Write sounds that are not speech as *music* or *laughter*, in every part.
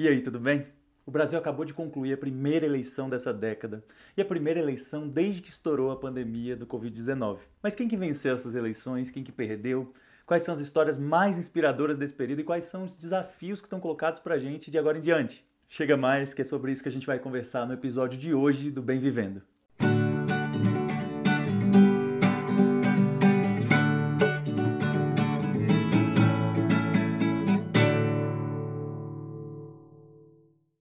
E aí, tudo bem? O Brasil acabou de concluir a primeira eleição dessa década e a primeira eleição desde que estourou a pandemia do Covid-19. Mas quem que venceu essas eleições? Quem que perdeu? Quais são as histórias mais inspiradoras desse período e quais são os desafios que estão colocados pra gente de agora em diante? Chega mais, que é sobre isso que a gente vai conversar no episódio de hoje do Bem Vivendo.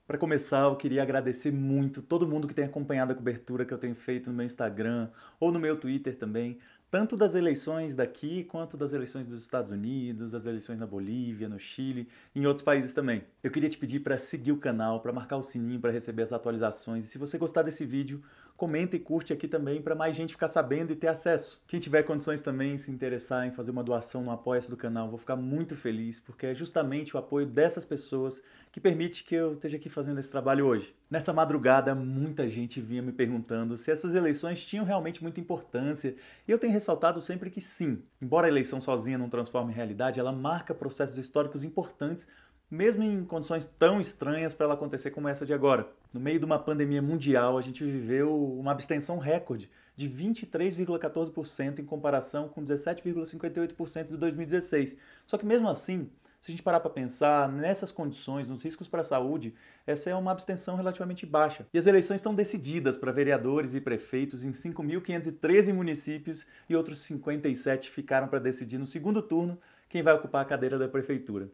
Para começar, eu queria agradecer muito todo mundo que tem acompanhado a cobertura que eu tenho feito no meu Instagram ou no meu Twitter também, tanto das eleições daqui quanto das eleições dos Estados Unidos, das eleições na Bolívia, no Chile e em outros países também. Eu queria te pedir para seguir o canal, para marcar o sininho para receber as atualizações. E se você gostar desse vídeo, comenta e curte aqui também para mais gente ficar sabendo e ter acesso. Quem tiver condições também se interessar em fazer uma doação no apoia do canal, vou ficar muito feliz, porque é justamente o apoio dessas pessoas que permite que eu esteja aqui fazendo esse trabalho hoje. Nessa madrugada, muita gente vinha me perguntando se essas eleições tinham realmente muita importância, e eu tenho ressaltado sempre que sim. Embora a eleição sozinha não transforme realidade, ela marca processos históricos importantes mesmo em condições tão estranhas para ela acontecer como essa de agora. No meio de uma pandemia mundial, a gente viveu uma abstenção recorde de 23,14% em comparação com 17,58% de 2016. Só que mesmo assim, se a gente parar para pensar nessas condições, nos riscos para a saúde, essa é uma abstenção relativamente baixa. E as eleições estão decididas para vereadores e prefeitos em 5.513 municípios e outros 57 ficaram para decidir no segundo turno quem vai ocupar a cadeira da prefeitura.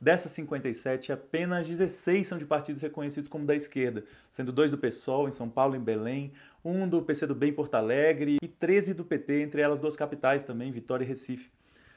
Dessas 57, apenas 16 são de partidos reconhecidos como da esquerda, sendo dois do PSOL em São Paulo e em Belém, um do PCdoB em Porto Alegre e 13 do PT, entre elas duas capitais também, Vitória e Recife.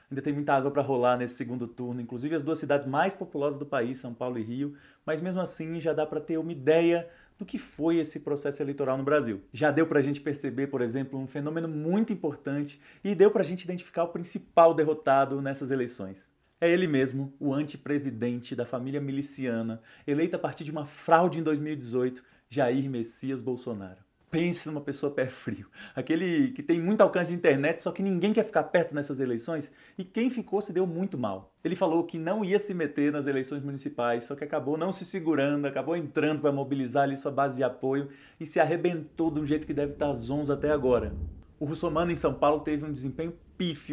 Ainda tem muita água para rolar nesse segundo turno, inclusive as duas cidades mais populosas do país, São Paulo e Rio, mas mesmo assim já dá para ter uma ideia do que foi esse processo eleitoral no Brasil. Já deu para a gente perceber, por exemplo, um fenômeno muito importante e deu para a gente identificar o principal derrotado nessas eleições. É ele mesmo, o antepresidente da família miliciana, eleito a partir de uma fraude em 2018, Jair Messias Bolsonaro. Pense numa pessoa pé frio, aquele que tem muito alcance de internet, só que ninguém quer ficar perto nessas eleições, e quem ficou se deu muito mal. Ele falou que não ia se meter nas eleições municipais, só que acabou não se segurando, acabou entrando para mobilizar ali sua base de apoio e se arrebentou de um jeito que deve estar zonzo até agora. O Russomano em São Paulo teve um desempenho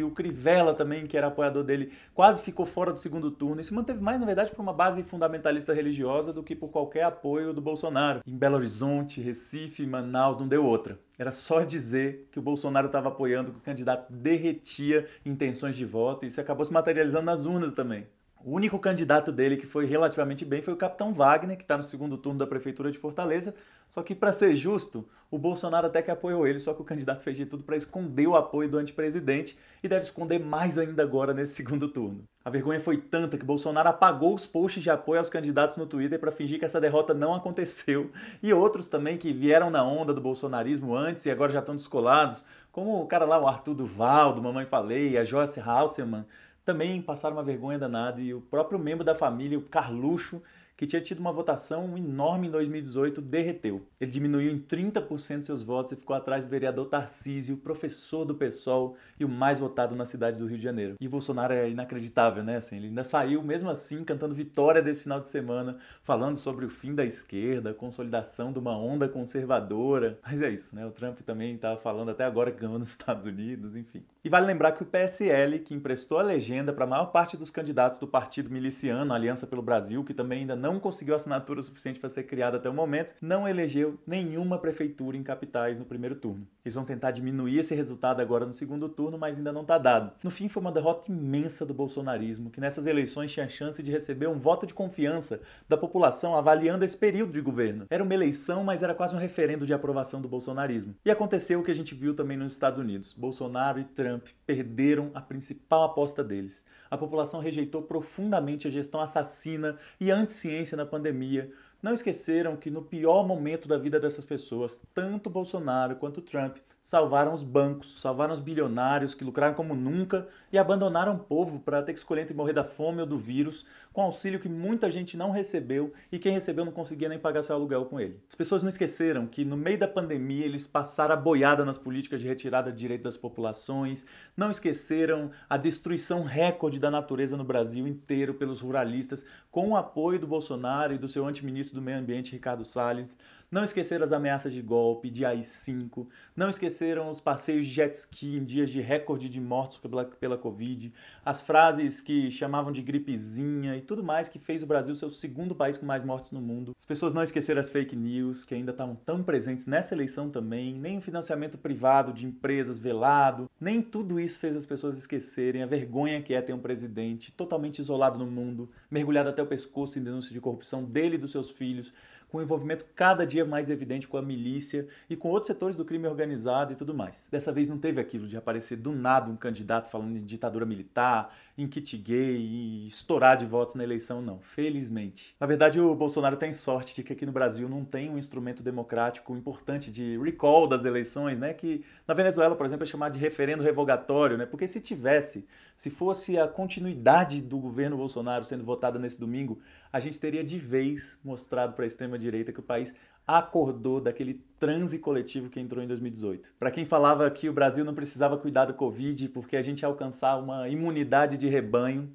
o Crivella também, que era apoiador dele, quase ficou fora do segundo turno. Isso manteve mais, na verdade, por uma base fundamentalista religiosa do que por qualquer apoio do Bolsonaro. Em Belo Horizonte, Recife, Manaus, não deu outra. Era só dizer que o Bolsonaro estava apoiando, que o candidato derretia intenções de voto, e isso acabou se materializando nas urnas também. O único candidato dele que foi relativamente bem foi o Capitão Wagner, que está no segundo turno da Prefeitura de Fortaleza. Só que, para ser justo, o Bolsonaro até que apoiou ele, só que o candidato fez de tudo para esconder o apoio do antepresidente e deve esconder mais ainda agora nesse *laughs* segundo turno. A vergonha foi tanta que Bolsonaro apagou os posts de apoio aos candidatos no Twitter para fingir que essa derrota não aconteceu. E outros também que vieram na onda do bolsonarismo antes e agora já estão descolados, como o cara lá, o Arthur Duval, do Mamãe Falei, a Joyce Halseman também passaram uma vergonha danada e o próprio membro da família, o Carluxo, que tinha tido uma votação enorme em 2018, derreteu. Ele diminuiu em 30% seus votos e ficou atrás do vereador Tarcísio, professor do PSOL e o mais votado na cidade do Rio de Janeiro. E Bolsonaro é inacreditável, né? Assim, ele ainda saiu, mesmo assim, cantando vitória desse final de semana, falando sobre o fim da esquerda, consolidação de uma onda conservadora. Mas é isso, né? O Trump também estava falando até agora que ganhou nos Estados Unidos, enfim. E vale lembrar que o PSL, que emprestou a legenda para a maior parte dos candidatos do partido miliciano, Aliança pelo Brasil, que também ainda não não conseguiu assinatura suficiente para ser criada até o momento, não elegeu nenhuma prefeitura em capitais no primeiro turno. Eles vão tentar diminuir esse resultado agora no segundo turno, mas ainda não está dado. No fim, foi uma derrota imensa do bolsonarismo, que nessas eleições tinha chance de receber um voto de confiança da população avaliando esse período de governo. Era uma eleição, mas era quase um referendo de aprovação do bolsonarismo. E aconteceu o que a gente viu também nos Estados Unidos. Bolsonaro e Trump perderam a principal aposta deles. A população rejeitou profundamente a gestão assassina e anti-ciência na pandemia, não esqueceram que no pior momento da vida dessas pessoas, tanto Bolsonaro quanto Trump salvaram os bancos, salvaram os bilionários que lucraram como nunca e abandonaram o povo para ter que escolher entre morrer da fome ou do vírus, com auxílio que muita gente não recebeu e quem recebeu não conseguia nem pagar seu aluguel com ele. As pessoas não esqueceram que no meio da pandemia eles passaram a boiada nas políticas de retirada de direito das populações, não esqueceram a destruição recorde da natureza no Brasil inteiro pelos ruralistas, com o apoio do Bolsonaro e do seu antiministro do Meio Ambiente, Ricardo Salles. Não esqueceram as ameaças de golpe, de AI-5. Não esqueceram os passeios de jet ski em dias de recorde de mortos pela, pela Covid. As frases que chamavam de gripezinha e tudo mais que fez o Brasil ser o segundo país com mais mortes no mundo. As pessoas não esqueceram as fake news, que ainda estavam tão presentes nessa eleição também. Nem o financiamento privado de empresas velado. Nem tudo isso fez as pessoas esquecerem a vergonha que é ter um presidente totalmente isolado no mundo, mergulhado até o pescoço em denúncia de corrupção dele e dos seus filhos com um envolvimento cada dia mais evidente com a milícia e com outros setores do crime organizado e tudo mais. Dessa vez não teve aquilo de aparecer do nada um candidato falando de ditadura militar, em kit gay e estourar de votos na eleição, não. Felizmente. Na verdade, o Bolsonaro tem sorte de que aqui no Brasil não tem um instrumento democrático importante de recall das eleições, né? Que na Venezuela, por exemplo, é chamado de referendo revogatório, né? Porque se tivesse, se fosse a continuidade do governo Bolsonaro sendo votada nesse domingo, a gente teria de vez mostrado para a extrema-direita que o país acordou daquele transe coletivo que entrou em 2018. Para quem falava que o Brasil não precisava cuidar do Covid porque a gente ia alcançar uma imunidade de rebanho,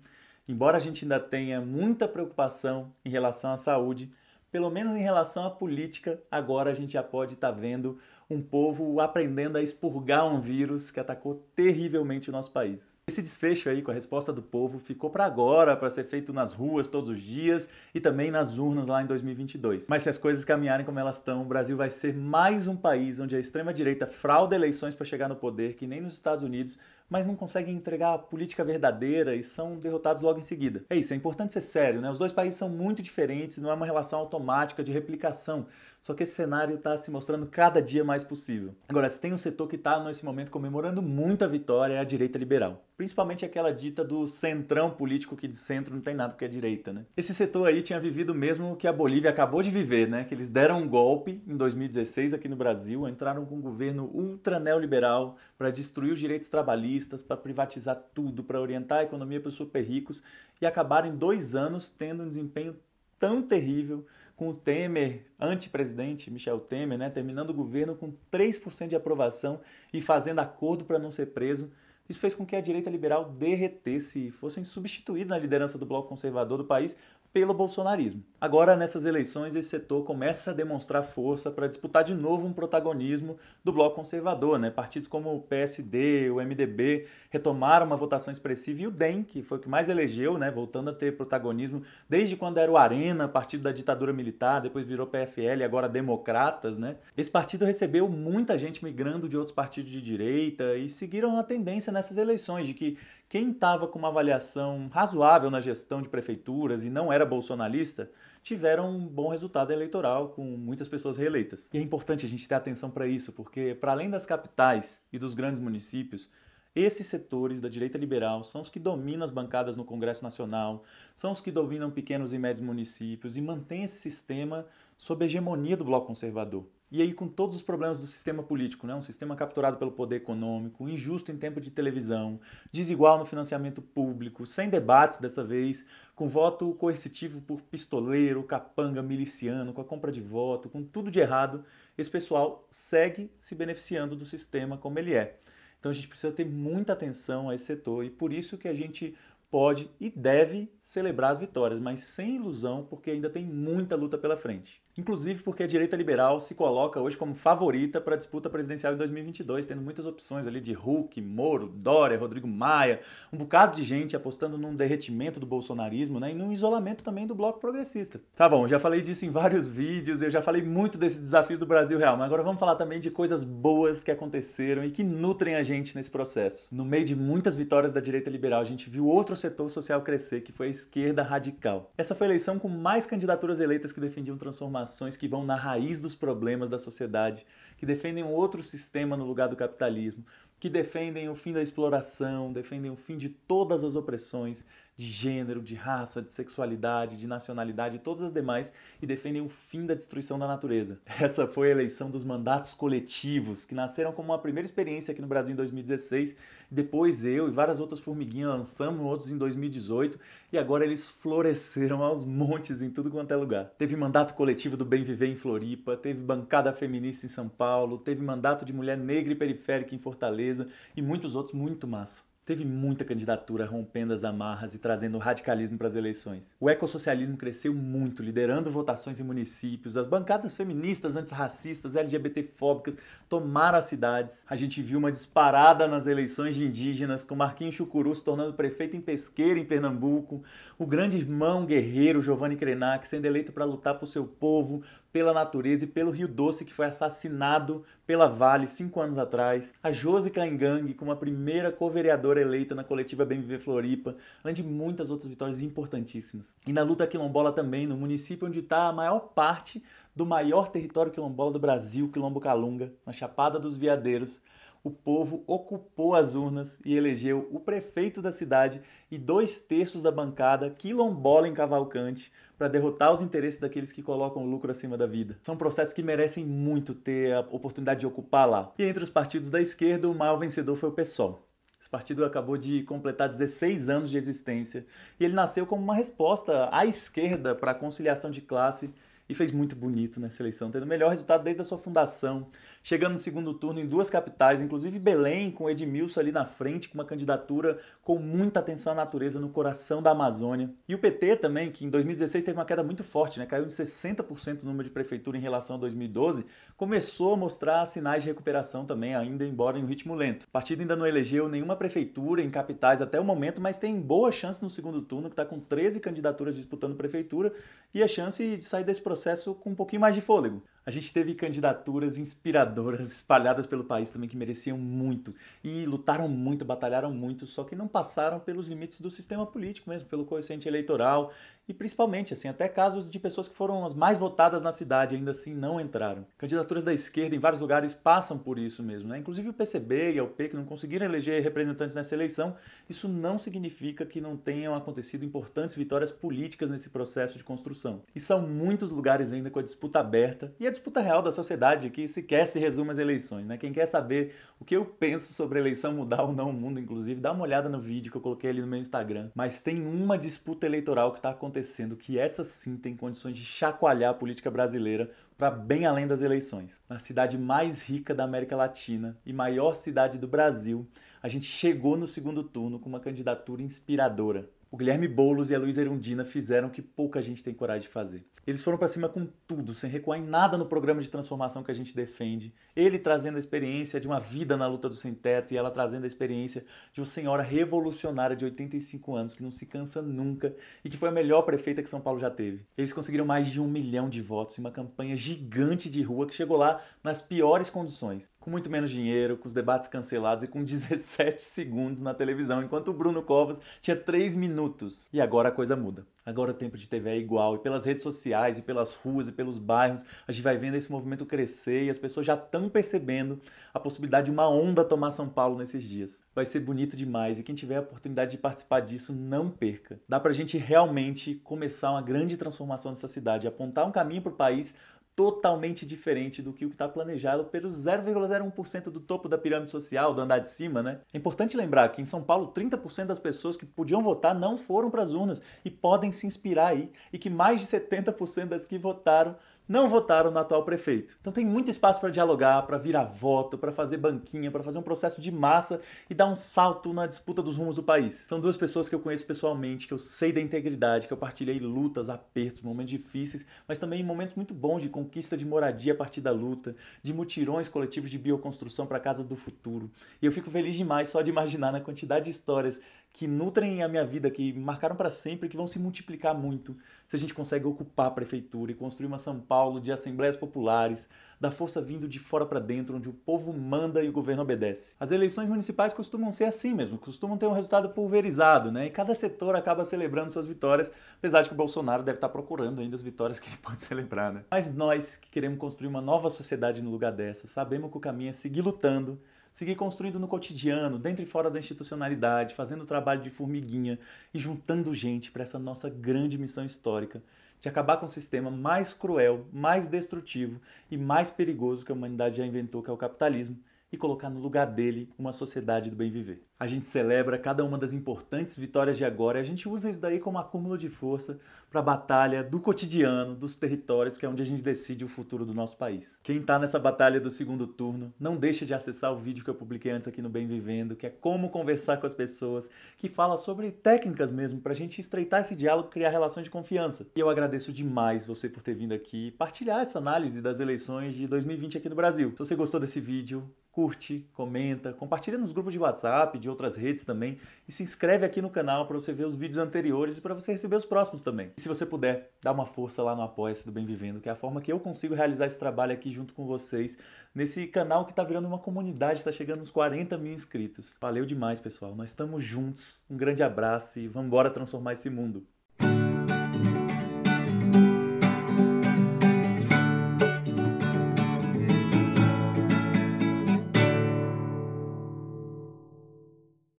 embora a gente ainda tenha muita preocupação em relação à saúde, pelo menos em relação à política, agora a gente já pode estar tá vendo um povo aprendendo a expurgar um vírus que atacou terrivelmente o nosso país. Esse desfecho aí com a resposta do povo ficou para agora, para ser feito nas ruas todos os dias e também nas urnas lá em 2022. Mas se as coisas caminharem como elas estão, o Brasil vai ser mais um país onde a extrema-direita frauda eleições para chegar no poder, que nem nos Estados Unidos, mas não conseguem entregar a política verdadeira e são derrotados logo em seguida. É isso, é importante ser sério, né? Os dois países são muito diferentes, não é uma relação automática de replicação. Só que esse cenário está se mostrando cada dia mais possível. Agora, se tem um setor que está nesse momento comemorando muita vitória, é a direita liberal. Principalmente aquela dita do centrão político que de centro não tem nada porque é direita, né? Esse setor aí tinha vivido mesmo que a Bolívia acabou de viver, né? Que eles deram um golpe em 2016 aqui no Brasil, entraram com um governo ultra neoliberal para destruir os direitos trabalhistas, para privatizar tudo, para orientar a economia para os super ricos e acabaram em dois anos tendo um desempenho tão terrível com o Temer, antepresidente Michel Temer, né, terminando o governo com 3% de aprovação e fazendo acordo para não ser preso. Isso fez com que a direita liberal derretesse e fossem substituídos na liderança do bloco conservador do país pelo bolsonarismo. Agora, nessas eleições, esse setor começa a demonstrar força para disputar de novo um protagonismo do bloco conservador. Né? Partidos como o PSD, o MDB retomaram uma votação expressiva e o DEM, que foi o que mais elegeu, né? voltando a ter protagonismo desde quando era o Arena, partido da ditadura militar, depois virou PFL agora Democratas. Né? Esse partido recebeu muita gente migrando de outros partidos de direita e seguiram a tendência nessas eleições de que quem estava com uma avaliação razoável na gestão de prefeituras e não era bolsonarista, tiveram um bom resultado eleitoral, com muitas pessoas reeleitas. E é importante a gente ter atenção para isso, porque para além das capitais e dos grandes municípios, esses setores da direita liberal são os que dominam as bancadas no Congresso Nacional, são os que dominam pequenos e médios municípios e mantêm esse sistema sob a hegemonia do bloco conservador. E aí, com todos os problemas do sistema político, né? um sistema capturado pelo poder econômico, injusto em tempo de televisão, desigual no financiamento público, sem debates dessa vez, com voto coercitivo por pistoleiro, capanga, miliciano, com a compra de voto, com tudo de errado, esse pessoal segue se beneficiando do sistema como ele é. Então a gente precisa ter muita atenção a esse setor e por isso que a gente pode e deve celebrar as vitórias, mas sem ilusão, porque ainda tem muita luta pela frente. Inclusive porque a direita liberal se coloca hoje como favorita para a disputa presidencial em 2022, tendo muitas opções ali de Huck, Moro, Dória, Rodrigo Maia, um bocado de gente apostando num derretimento do bolsonarismo né, e num isolamento também do bloco progressista. Tá bom, já falei disso em vários vídeos, eu já falei muito desses desafios do Brasil real, mas agora vamos falar também de coisas boas que aconteceram e que nutrem a gente nesse processo. No meio de muitas vitórias da direita liberal, a gente viu outro setor social crescer, que foi a esquerda radical. Essa foi a eleição com mais candidaturas eleitas que defendiam transformação que vão na raiz dos problemas da sociedade, que defendem um outro sistema no lugar do capitalismo, que defendem o fim da exploração, defendem o fim de todas as opressões, de gênero, de raça, de sexualidade, de nacionalidade e todas as demais e defendem o fim da destruição da natureza. *laughs* Essa foi a eleição dos mandatos coletivos, que nasceram como uma primeira experiência aqui no Brasil em 2016. Depois eu e várias outras formiguinhas lançamos outros em 2018 e agora eles floresceram aos montes em tudo quanto é lugar. Teve mandato coletivo do Bem Viver em Floripa, teve bancada feminista em São Paulo, teve mandato de mulher negra e periférica em Fortaleza e muitos outros muito massa. Teve muita candidatura rompendo as amarras e trazendo radicalismo para as eleições. O ecossocialismo cresceu muito, liderando votações em municípios. As bancadas feministas, antirracistas, LGBTfóbicas tomaram as cidades. A gente viu uma disparada nas eleições de indígenas, com Marquinhos Chucuru se tornando prefeito em Pesqueira, em Pernambuco. O grande irmão guerreiro Giovanni Krenak sendo eleito para lutar por seu povo, pela natureza e pelo Rio Doce, que foi assassinado pela Vale cinco anos atrás. A Josi Caingang, como a primeira co-vereadora eleita na coletiva Bem Viver Floripa, além de muitas outras vitórias importantíssimas. E na luta quilombola também, no município onde está a maior parte do maior território quilombola do Brasil, Quilombo Calunga, na Chapada dos Veadeiros, o povo ocupou as urnas e elegeu o prefeito da cidade e dois terços da bancada quilombola em Cavalcante para derrotar os interesses daqueles que colocam o lucro acima da vida. São processos que merecem muito ter a oportunidade de ocupar lá. E entre os partidos da esquerda, o maior vencedor foi o PSOL. Esse partido acabou de completar 16 anos de existência e ele nasceu como uma resposta à esquerda para a conciliação de classe e fez muito bonito nessa eleição, tendo o melhor resultado desde a sua fundação, chegando no segundo turno em duas capitais, inclusive Belém, com Edmilson ali na frente, com uma candidatura com muita atenção à natureza no coração da Amazônia. E o PT também, que em 2016 teve uma queda muito forte, né? caiu em 60% o número de prefeitura em relação a 2012, começou a mostrar sinais de recuperação também, ainda embora em um ritmo lento. O partido ainda não elegeu nenhuma prefeitura em capitais até o momento, mas tem boa chance no segundo turno, que está com 13 candidaturas disputando prefeitura, e a chance de sair desse processo com um pouquinho mais de fôlego. A gente teve candidaturas inspiradoras espalhadas pelo país também que mereciam muito. E lutaram muito, batalharam muito, só que não passaram pelos limites do sistema político mesmo, pelo coeficiente eleitoral e principalmente, assim, até casos de pessoas que foram as mais votadas na cidade ainda assim não entraram. Candidaturas da esquerda em vários lugares passam por isso mesmo, né? Inclusive o PCB e a UP que não conseguiram eleger representantes nessa eleição, isso não significa que não tenham acontecido importantes vitórias políticas nesse processo de construção. E são muitos lugares ainda com a disputa aberta e a disputa real da sociedade que sequer se resume às eleições, né? Quem quer saber o que eu penso sobre a eleição mudar ou não o mundo, inclusive, dá uma olhada no vídeo que eu coloquei ali no meu Instagram. Mas tem uma disputa eleitoral que está acontecendo acontecendo que essa sim tem condições de chacoalhar a política brasileira para bem além das eleições. Na cidade mais rica da América Latina e maior cidade do Brasil, a gente chegou no segundo turno com uma candidatura inspiradora. O Guilherme Boulos e a Luísa Erundina fizeram o que pouca gente tem coragem de fazer. Eles foram para cima com tudo, sem recuar em nada no programa de transformação que a gente defende. Ele trazendo a experiência de uma vida na luta do sem teto e ela trazendo a experiência de uma senhora revolucionária de 85 anos que não se cansa nunca e que foi a melhor prefeita que São Paulo já teve. Eles conseguiram mais de um milhão de votos em uma campanha gigante de rua que chegou lá nas piores condições, com muito menos dinheiro, com os debates cancelados e com *laughs* 17 segundos na televisão, enquanto o Bruno Covas tinha 3 minutos. E agora a coisa muda. Agora o tempo de TV é igual. E pelas redes sociais, e pelas ruas, e pelos bairros, a gente vai vendo esse movimento crescer e as pessoas já estão percebendo a possibilidade de uma onda tomar São Paulo nesses dias. Vai ser bonito demais e quem tiver a oportunidade de participar disso, não perca. Dá pra gente realmente começar uma grande transformação nessa cidade, apontar um caminho para o país totalmente diferente do que o que está planejado pelos 0,01% do topo da pirâmide social, do andar de cima, né? É importante lembrar que em São Paulo 30% das pessoas que podiam votar não foram para as urnas e podem se inspirar aí, e que mais de 70% das que votaram não votaram no atual prefeito. Então tem muito espaço para dialogar, para virar voto, para fazer banquinha, para fazer um processo de massa e dar um salto na disputa dos rumos do país. São duas pessoas que eu conheço pessoalmente, que eu sei da integridade, que eu partilhei lutas, apertos, momentos difíceis, mas também momentos muito bons de conquista de moradia a partir da luta, de mutirões coletivos de bioconstrução para casas do futuro. E eu fico feliz demais só de imaginar na quantidade de histórias que nutrem a minha vida, que marcaram para sempre, que vão se multiplicar muito se a gente consegue ocupar a prefeitura e construir uma São Paulo de assembleias populares, da força vindo de fora para dentro, onde o povo manda e o governo obedece. As eleições municipais costumam ser assim mesmo, costumam ter um resultado pulverizado, né? E cada setor acaba celebrando suas vitórias, apesar de que o Bolsonaro deve estar procurando ainda as vitórias que ele *laughs* pode celebrar, né? Mas nós que queremos construir uma nova sociedade no lugar dessa, sabemos que o caminho é seguir lutando seguir construindo no cotidiano, dentro e fora da institucionalidade, fazendo o trabalho de formiguinha e juntando gente para essa nossa grande missão histórica de acabar com o sistema mais cruel, mais destrutivo e mais perigoso que a humanidade já inventou, que é o capitalismo, e colocar no lugar dele uma sociedade do bem viver. A gente celebra cada uma das importantes vitórias de agora e a gente usa isso daí como acúmulo de força para a batalha do cotidiano, dos territórios, que é onde a gente decide o futuro do nosso país. Quem está nessa batalha do segundo turno, não deixa de acessar o vídeo que eu publiquei antes aqui no Bem Vivendo, que é como conversar com as pessoas, que fala sobre técnicas mesmo, para a gente estreitar esse diálogo, criar relações de confiança. E eu agradeço demais você por ter vindo aqui partilhar essa análise das eleições de 2020 aqui no Brasil. Se você gostou desse vídeo, curte, comenta, compartilha nos grupos de WhatsApp, de outras redes também e se inscreve aqui no canal para você ver os vídeos anteriores e para você receber os próximos também. E se você puder, dá uma força lá no Apoia-se do Bem Vivendo, que é a forma que eu consigo realizar esse trabalho aqui junto com vocês nesse canal que está virando uma comunidade, está chegando uns 40 mil inscritos. Valeu demais, pessoal. Nós estamos juntos. Um grande abraço e vamos embora transformar esse mundo.